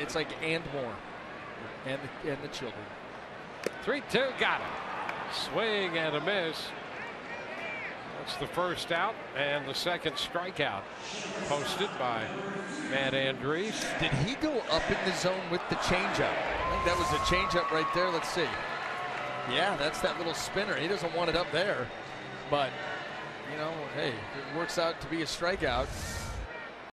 it's like and more, and the, and the children. 3 2 got it. Swing and a miss. That's the first out and the second strikeout posted by Matt Andriese. Did he go up in the zone with the changeup? I think that was a changeup right there. Let's see. Yeah, that's that little spinner. He doesn't want it up there. But, you know, hey, it works out to be a strikeout.